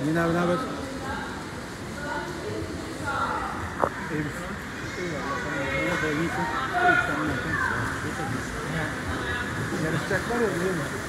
Engin abi ne haber? Eyüp. Eyvallah. Eyvallah. İyisin. Eyüp, sen ne? Yarışacaklar ya biliyor musun?